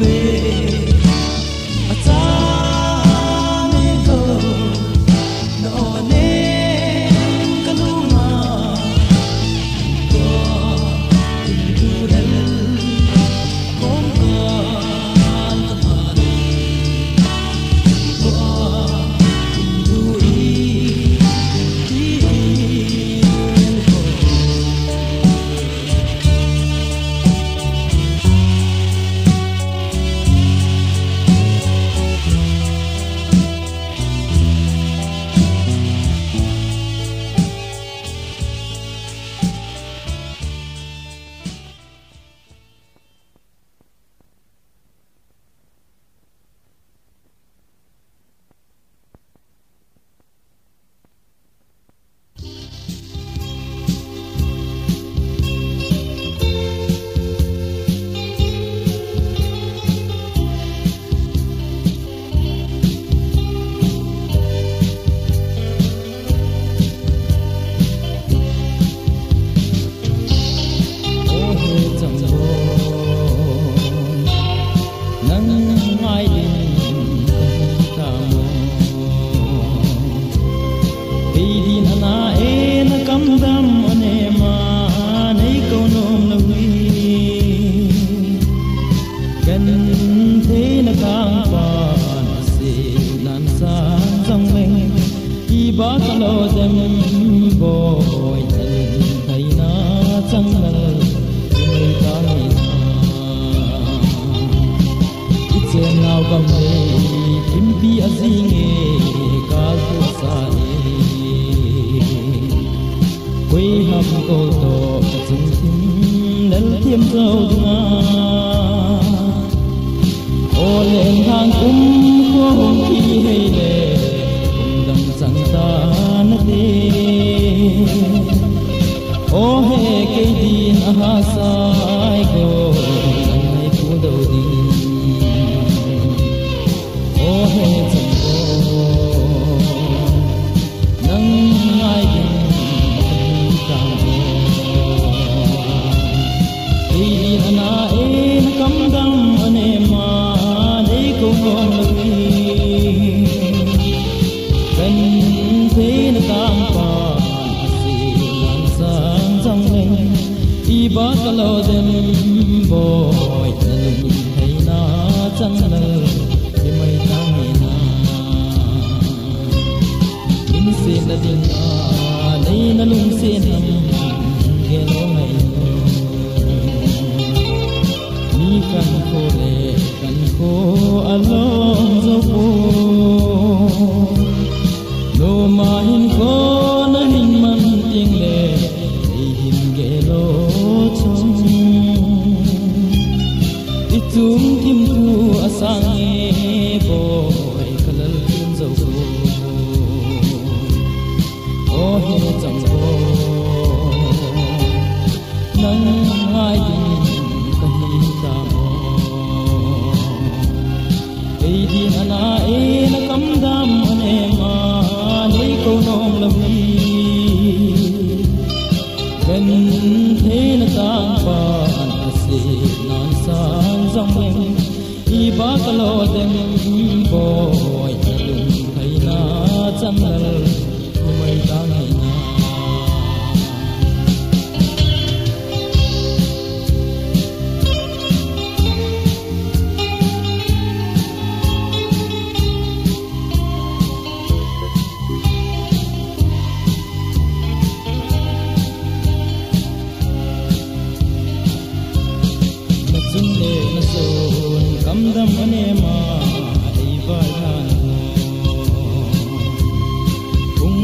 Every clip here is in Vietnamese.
thing.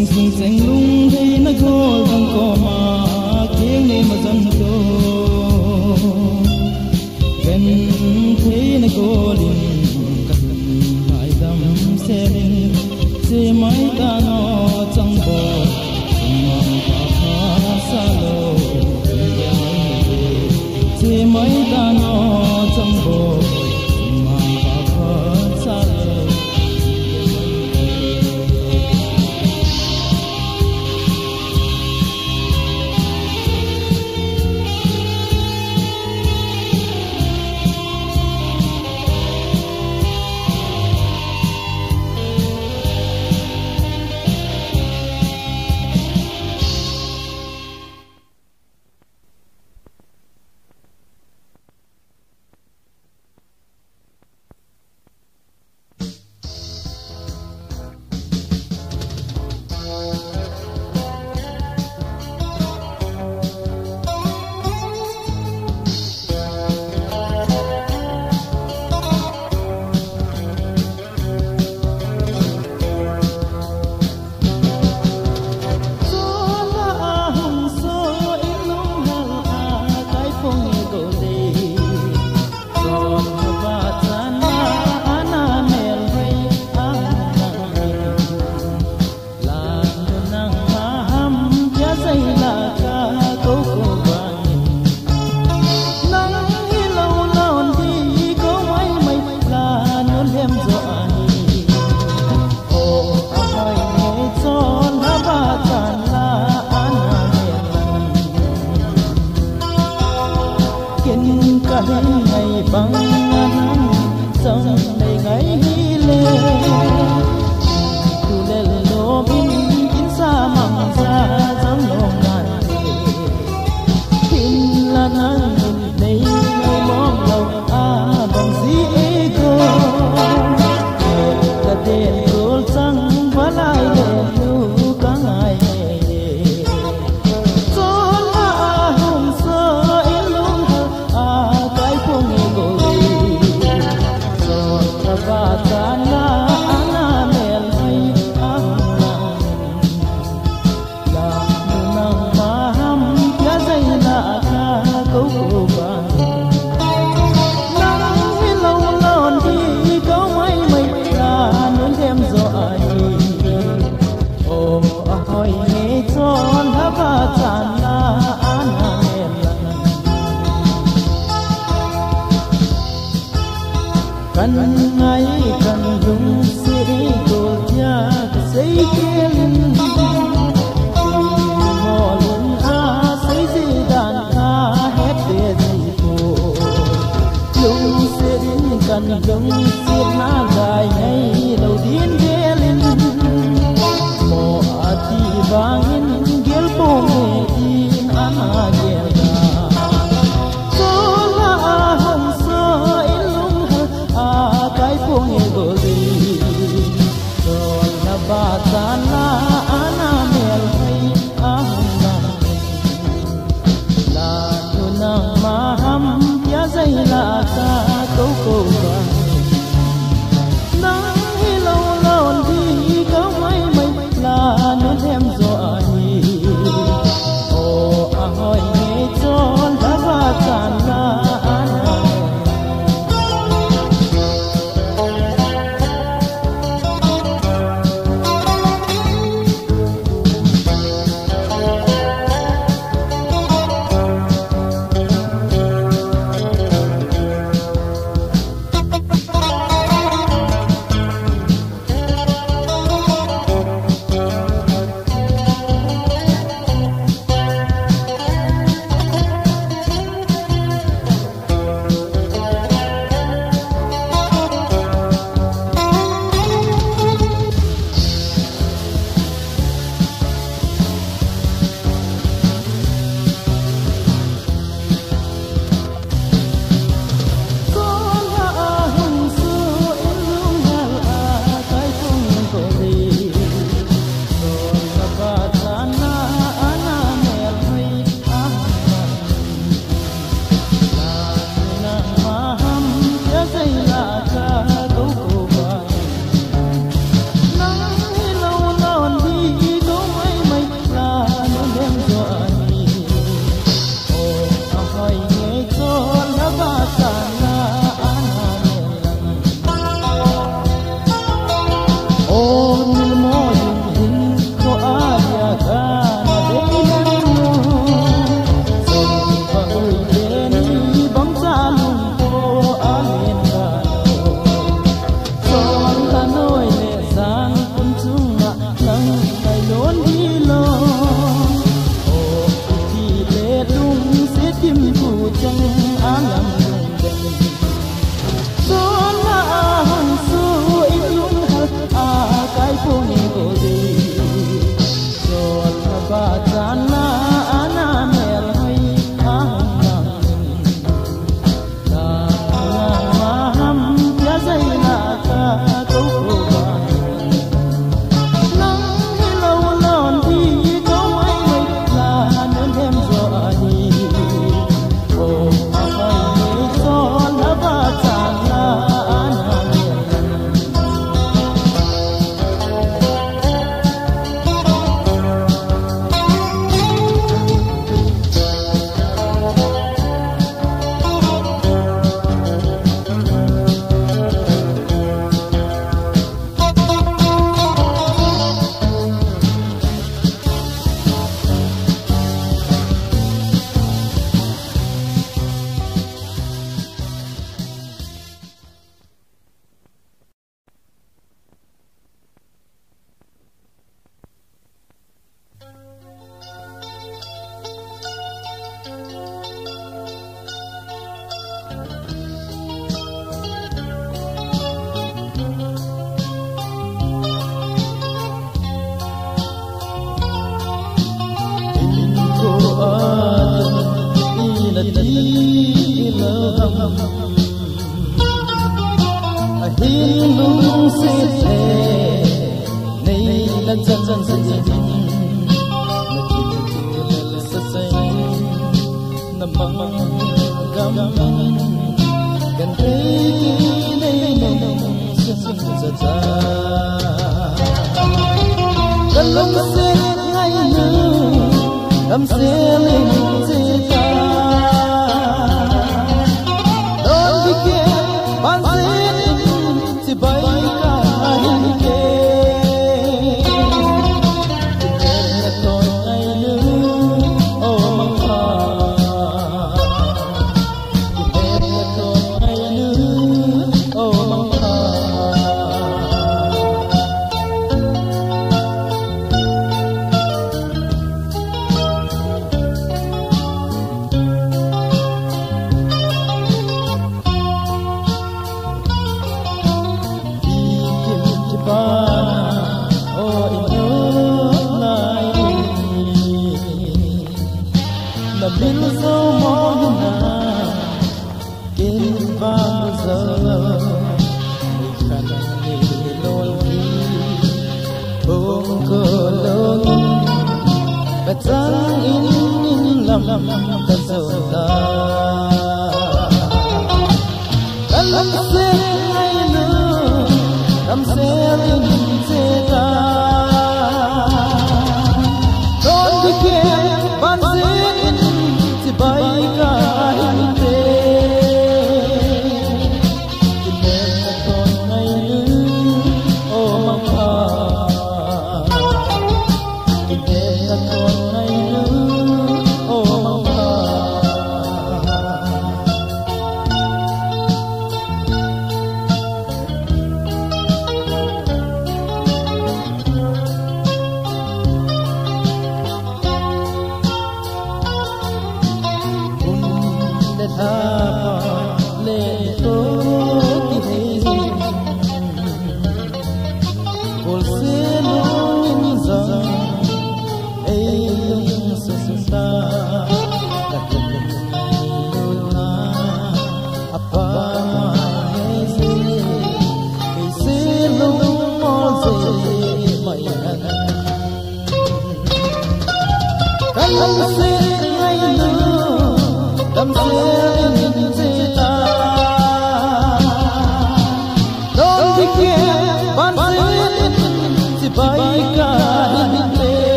thùng thùng xanh lung thấy nó khô thằng cỏ mà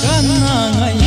কান্না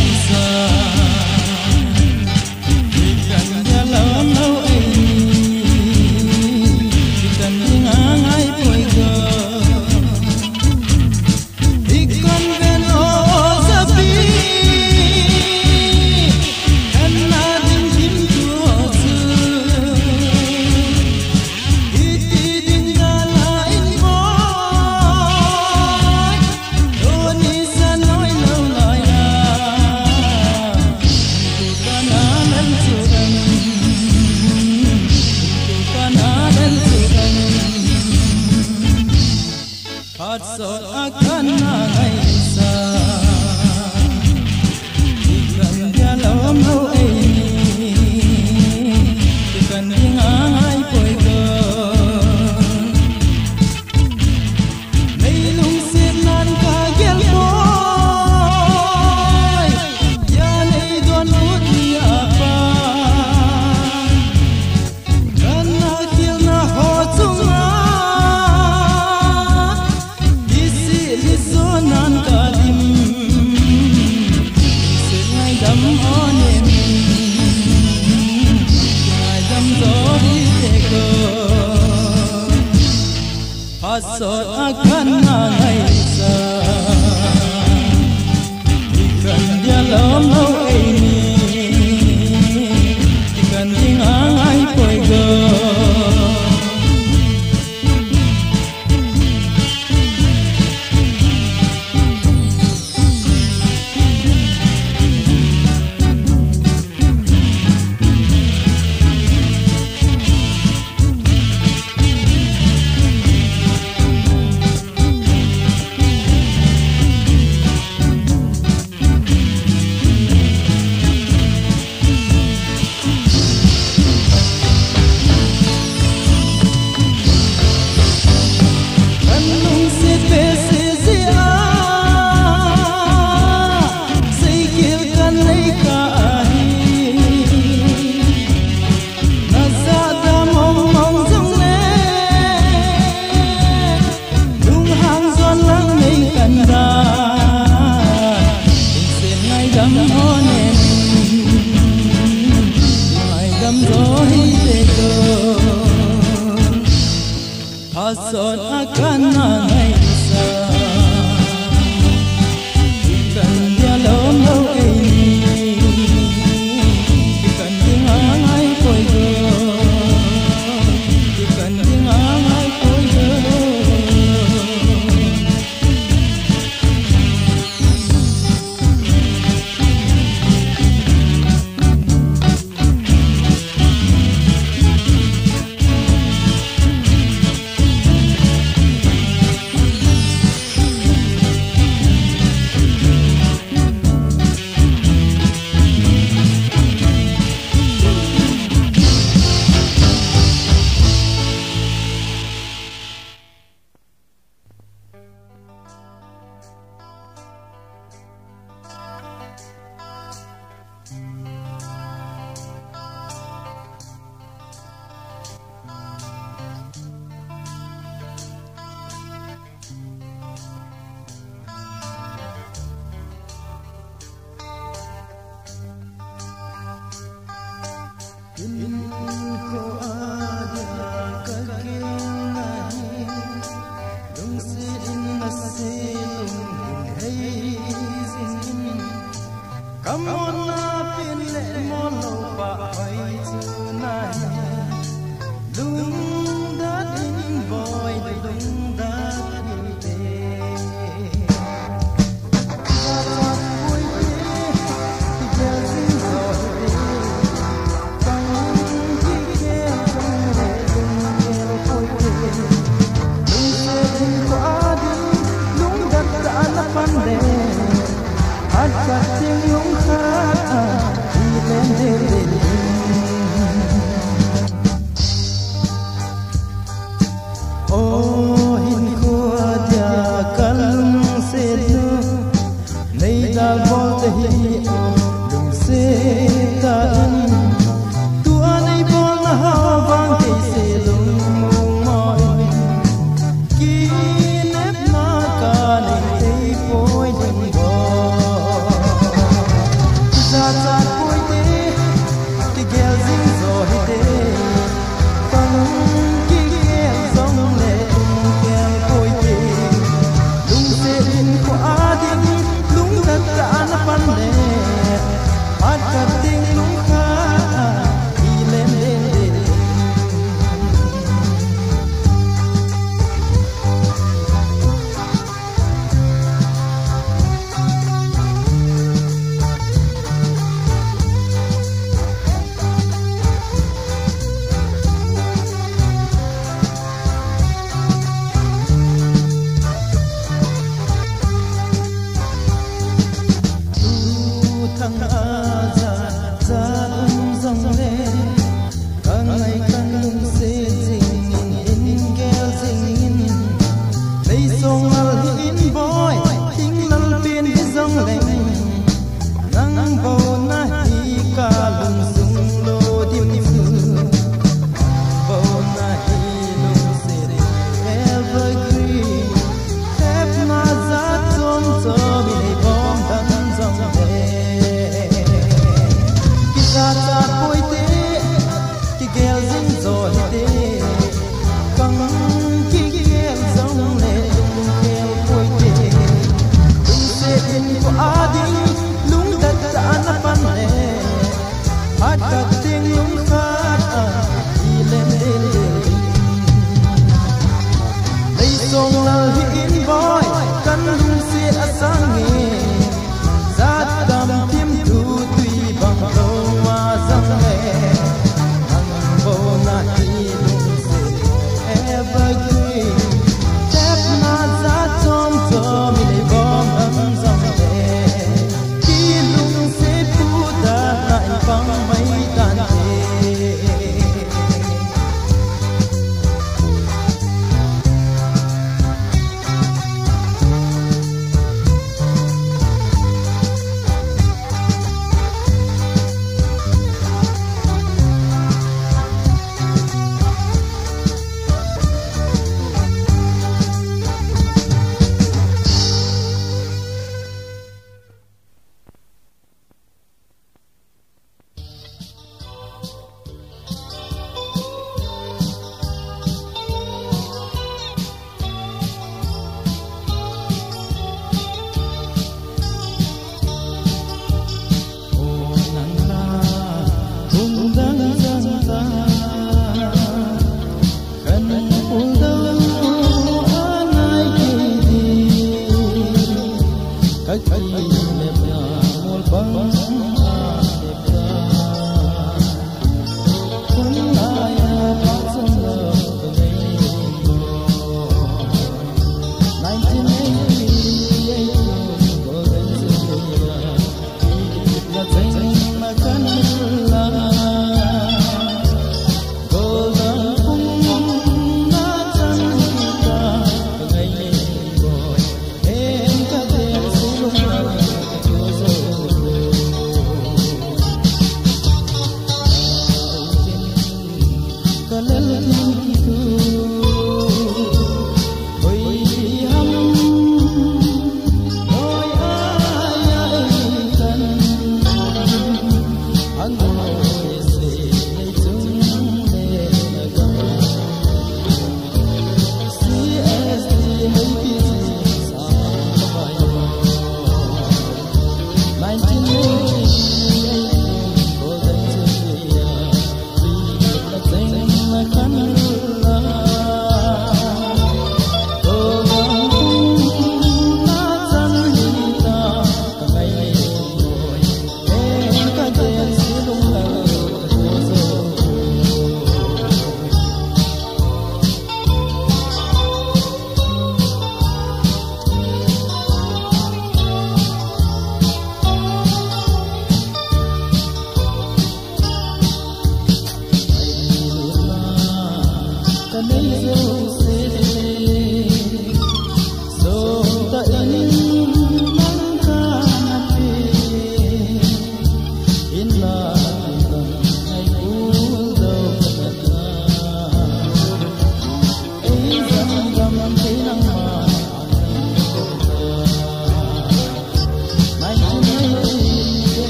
Pasot akan nangai sa Ikan dia lamau tu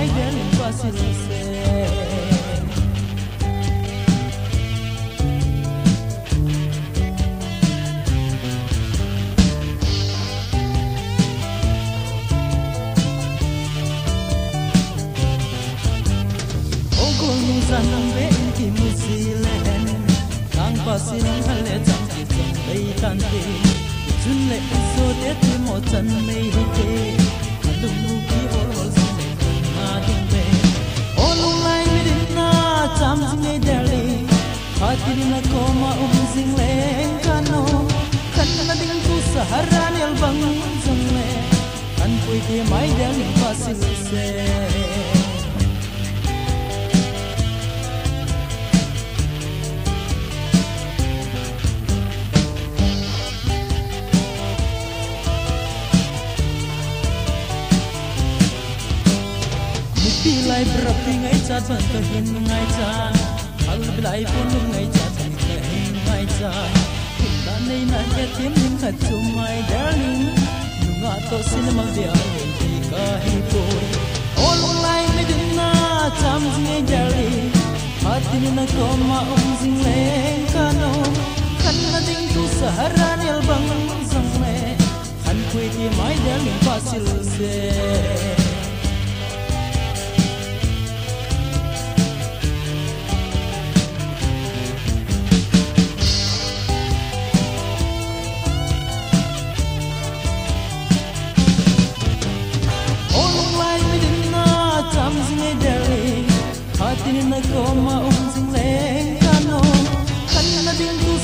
pui ke mai del pa sil se san ve ki mu si len kang pa sin hale chang ki chang dei tan te chun le so na cham jing nei dali hati din na ko ma um sing le kano kan na ding tu saharan el bang sang le kan pui te mai dali pa se lai bra pi ngai cha chan ka hin ngai cha al bi lai pun lung ngai cha chan ka hin ngai cha ta nei na ya tim nim khat chu mai darling nu nga to cinema dia đi ka hi ko all lai me din na cham ngai darling hatin na ko ma um ông le ka no kan na ding tu sahara el bang sang le kan khui ti mai darling pasil se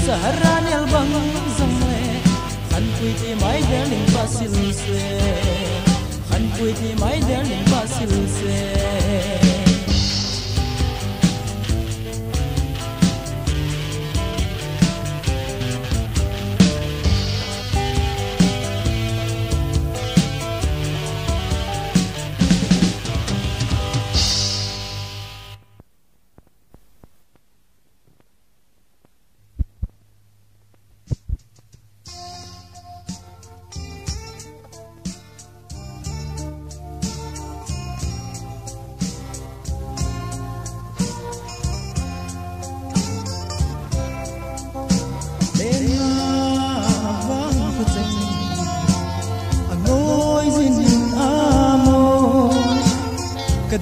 ding tu saharan el bang pui ti mai de ling basil se khan pui ti mai de ling basil se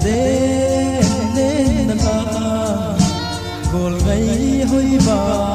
de ne na gol gai hoi ba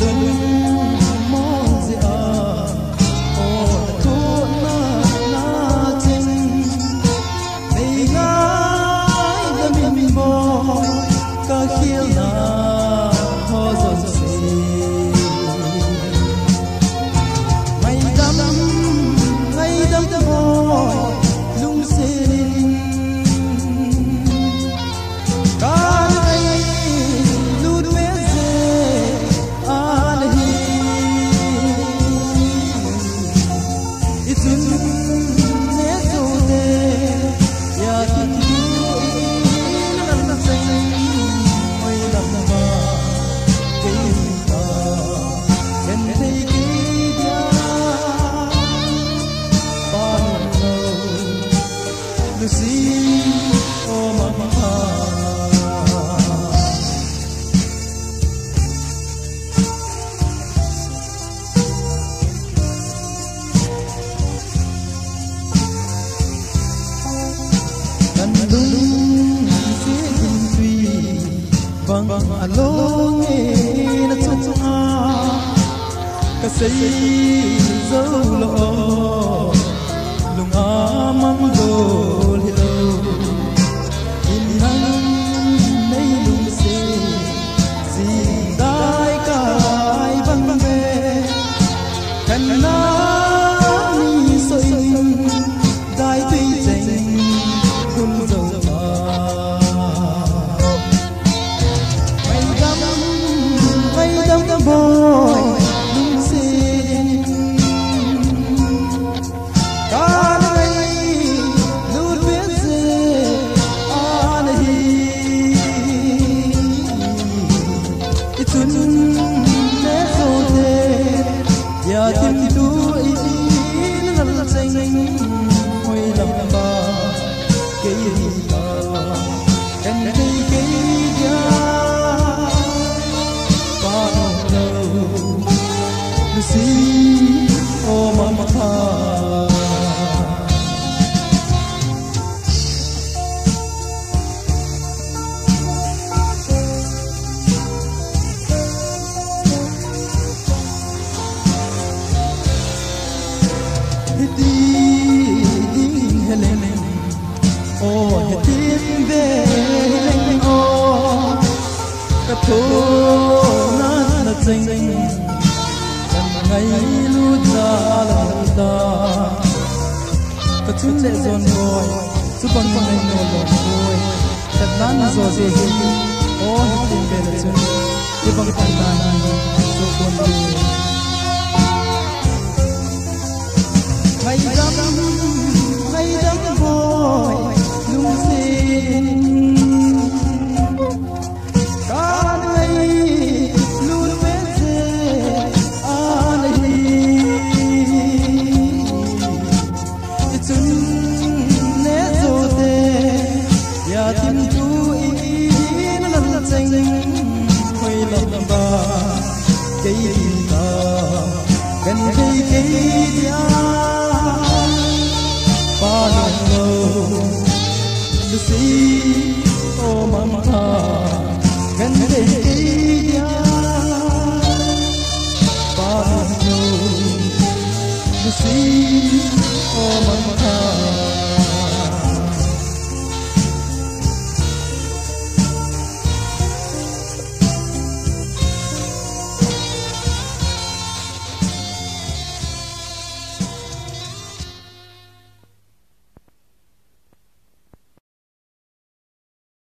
London dấu lọ lùng á mong rồi sinh. Zing ngày lút ra lòng ta. Ka chun le zon boy con con pan nei lòng vui thật lắm rồi rồi ze ô hết tin về le chun ye bang tan na zo con le ngày dam ngày dam boy lung xin